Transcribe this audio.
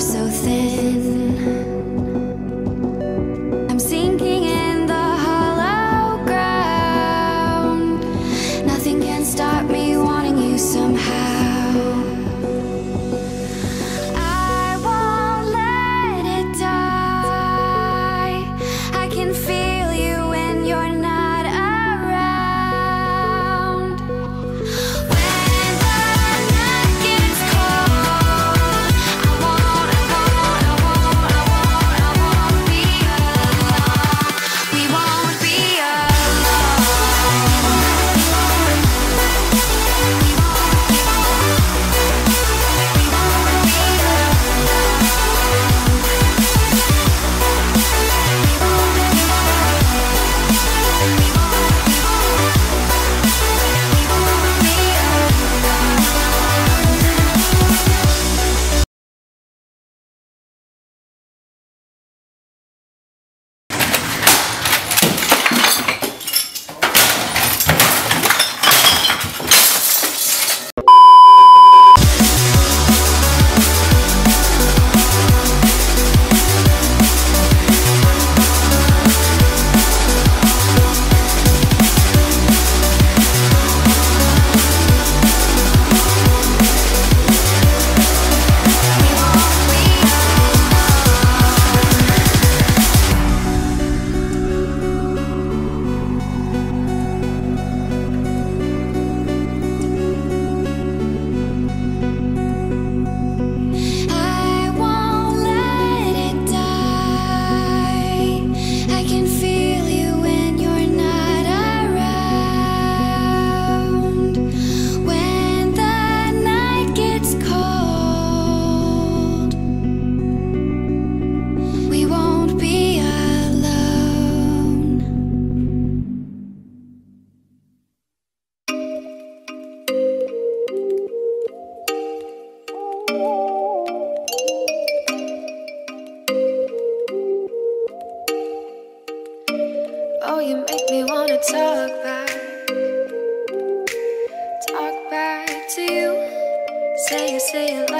so thin. Oh, you make me wanna talk back. Talk back to you. Say it, say it like